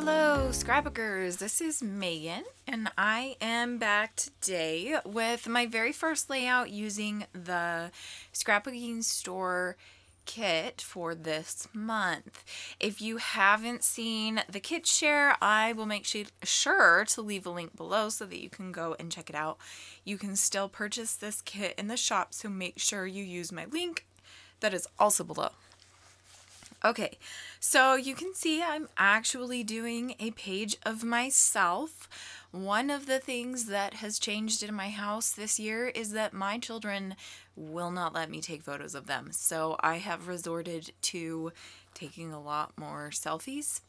Hello, scrapbookers. This is Megan, and I am back today with my very first layout using the scrapbooking store kit for this month. If you haven't seen the kit share, I will make sure to leave a link below so that you can go and check it out. You can still purchase this kit in the shop, so make sure you use my link that is also below. Okay, so you can see I'm actually doing a page of myself. One of the things that has changed in my house this year is that my children will not let me take photos of them. So I have resorted to taking a lot more selfies.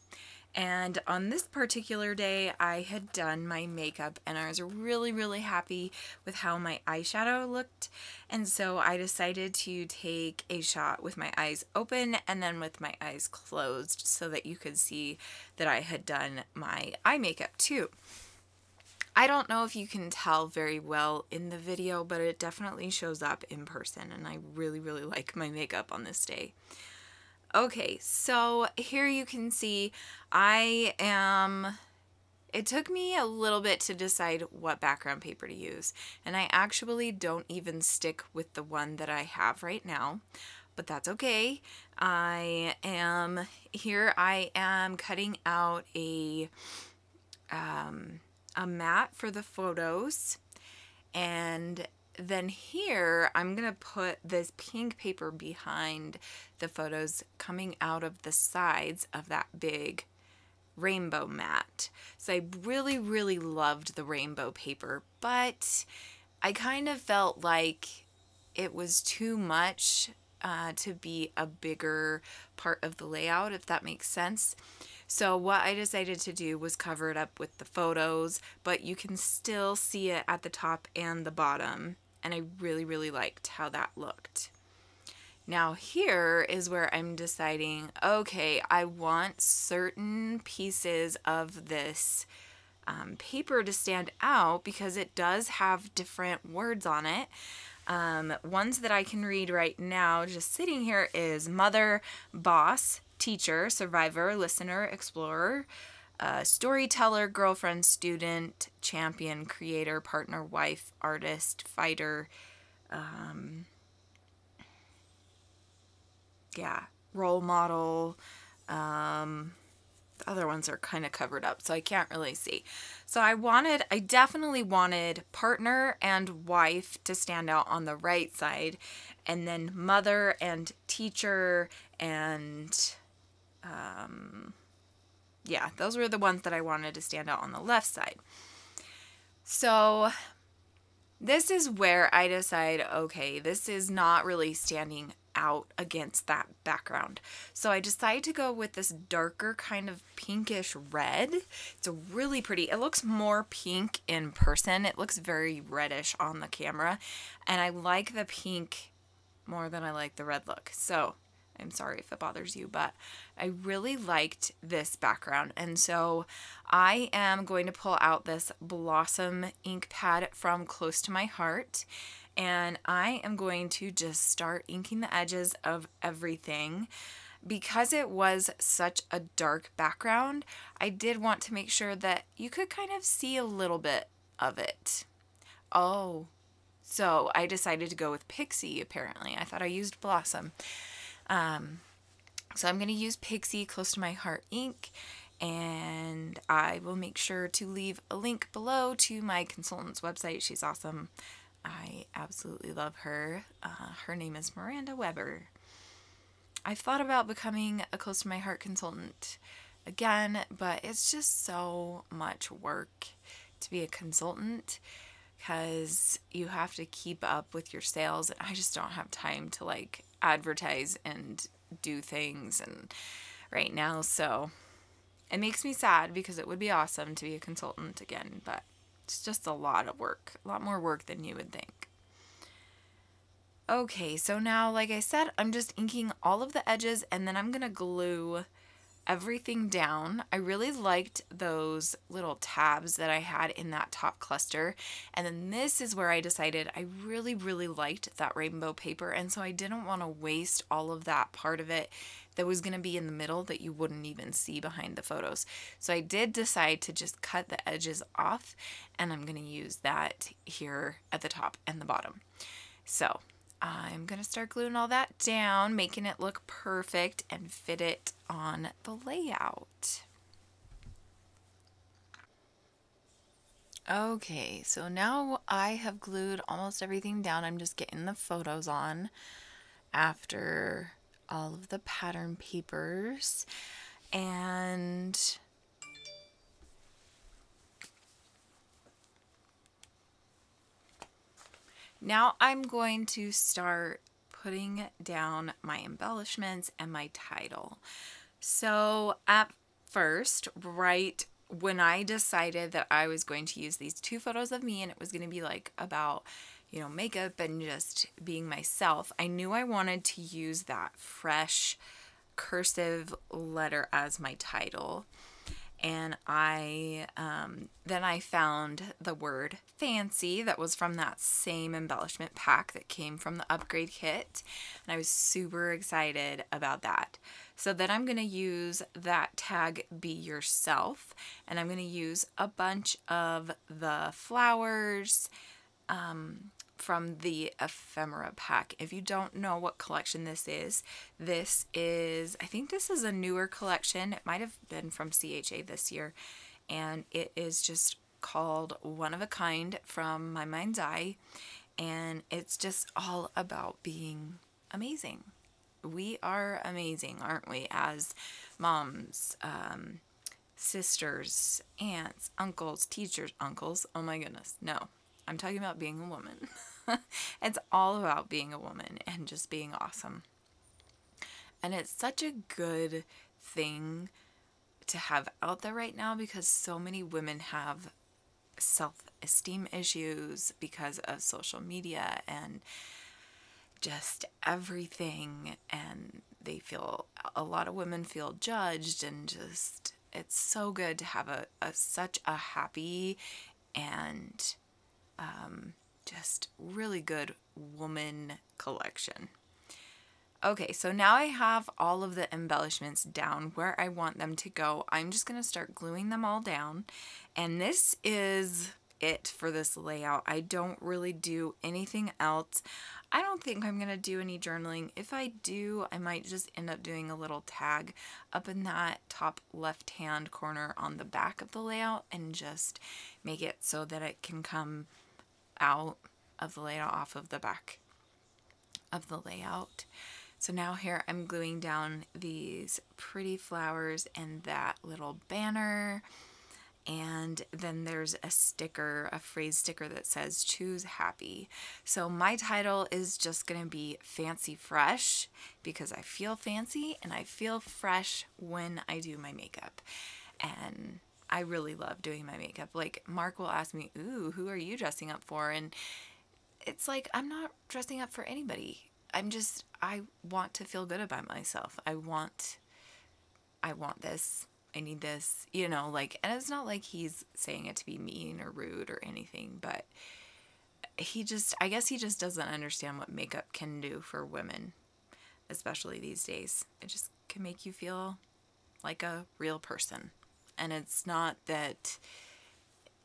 And on this particular day, I had done my makeup and I was really, really happy with how my eyeshadow looked. And so I decided to take a shot with my eyes open and then with my eyes closed so that you could see that I had done my eye makeup too. I don't know if you can tell very well in the video, but it definitely shows up in person and I really, really like my makeup on this day. Okay, so here you can see I am, it took me a little bit to decide what background paper to use. And I actually don't even stick with the one that I have right now, but that's okay. I am, here I am cutting out a, um, a mat for the photos and then here I'm going to put this pink paper behind the photos coming out of the sides of that big rainbow mat. So I really, really loved the rainbow paper, but I kind of felt like it was too much uh, to be a bigger part of the layout, if that makes sense. So what I decided to do was cover it up with the photos, but you can still see it at the top and the bottom and I really, really liked how that looked. Now here is where I'm deciding, okay, I want certain pieces of this um, paper to stand out because it does have different words on it. Um, ones that I can read right now, just sitting here, is mother, boss, teacher, survivor, listener, explorer, uh, storyteller, girlfriend, student, champion, creator, partner, wife, artist, fighter. Um, yeah, role model. Um, the other ones are kind of covered up, so I can't really see. So I wanted, I definitely wanted partner and wife to stand out on the right side, and then mother and teacher and um, yeah, those were the ones that I wanted to stand out on the left side. So this is where I decide, okay, this is not really standing out against that background. So I decided to go with this darker kind of pinkish red. It's a really pretty, it looks more pink in person. It looks very reddish on the camera. And I like the pink more than I like the red look. So I'm sorry if it bothers you, but I really liked this background. And so I am going to pull out this Blossom ink pad from Close to My Heart. And I am going to just start inking the edges of everything. Because it was such a dark background, I did want to make sure that you could kind of see a little bit of it. Oh, so I decided to go with Pixie apparently. I thought I used Blossom. Um, so I'm going to use Pixie Close to My Heart ink and I will make sure to leave a link below to my consultant's website. She's awesome. I absolutely love her. Uh, her name is Miranda Weber. I've thought about becoming a Close to My Heart consultant again, but it's just so much work to be a consultant because you have to keep up with your sales and I just don't have time to like advertise and do things and right now so it makes me sad because it would be awesome to be a consultant again but it's just a lot of work a lot more work than you would think. Okay so now like I said I'm just inking all of the edges and then I'm gonna glue everything down. I really liked those little tabs that I had in that top cluster. And then this is where I decided I really, really liked that rainbow paper. And so I didn't want to waste all of that part of it that was going to be in the middle that you wouldn't even see behind the photos. So I did decide to just cut the edges off and I'm going to use that here at the top and the bottom. So I'm going to start gluing all that down, making it look perfect and fit it on the layout. Okay, so now I have glued almost everything down. I'm just getting the photos on after all of the pattern papers. And Now I'm going to start putting down my embellishments and my title. So at first, right when I decided that I was going to use these two photos of me and it was going to be like about, you know, makeup and just being myself, I knew I wanted to use that fresh cursive letter as my title and I um, then I found the word fancy that was from that same embellishment pack that came from the upgrade kit and I was super excited about that. So then I'm going to use that tag be yourself and I'm going to use a bunch of the flowers um, from the ephemera pack. If you don't know what collection this is, this is, I think this is a newer collection. It might have been from CHA this year. And it is just called One of a Kind from My Mind's Eye. And it's just all about being amazing. We are amazing, aren't we? As moms, um, sisters, aunts, uncles, teachers, uncles. Oh my goodness. No, I'm talking about being a woman. it's all about being a woman and just being awesome. And it's such a good thing to have out there right now because so many women have self esteem issues because of social media and just everything. And they feel, a lot of women feel judged and just, it's so good to have a, a such a happy and um, just really good woman collection. Okay, so now I have all of the embellishments down where I want them to go. I'm just going to start gluing them all down. And this is it for this layout. I don't really do anything else. I don't think I'm going to do any journaling. If I do, I might just end up doing a little tag up in that top left hand corner on the back of the layout and just make it so that it can come out of the layout off of the back of the layout. So now here I'm gluing down these pretty flowers and that little banner. And then there's a sticker, a phrase sticker that says choose happy. So my title is just going to be fancy fresh because I feel fancy and I feel fresh when I do my makeup. And I really love doing my makeup. Like Mark will ask me, "Ooh, who are you dressing up for?" And it's like I'm not dressing up for anybody. I'm just I want to feel good about myself. I want I want this. I need this, you know, like and it's not like he's saying it to be mean or rude or anything, but he just I guess he just doesn't understand what makeup can do for women, especially these days. It just can make you feel like a real person and it's not that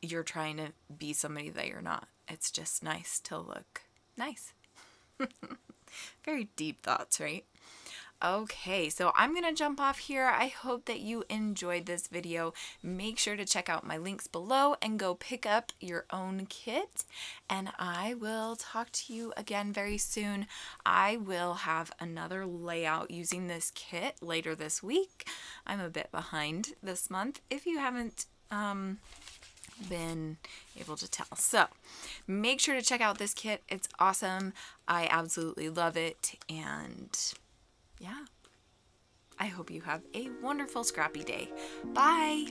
you're trying to be somebody that you're not. It's just nice to look nice. Very deep thoughts, right? Okay, so I'm going to jump off here. I hope that you enjoyed this video. Make sure to check out my links below and go pick up your own kit. And I will talk to you again very soon. I will have another layout using this kit later this week. I'm a bit behind this month. If you haven't um, been able to tell. So make sure to check out this kit. It's awesome. I absolutely love it. And yeah, I hope you have a wonderful scrappy day. Bye.